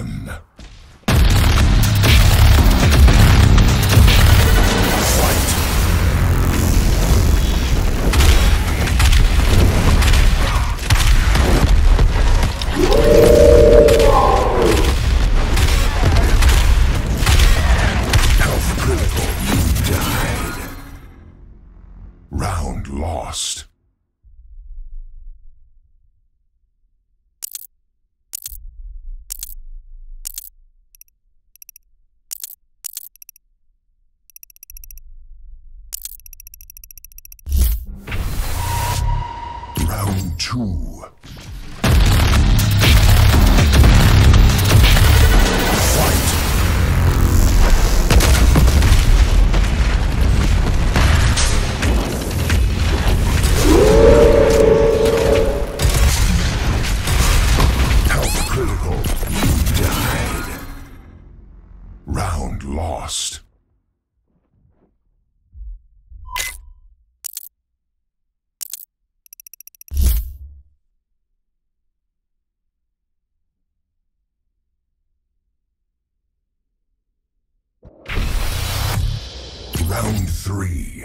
one. Two. Health critical. You died. Round lost. Round three.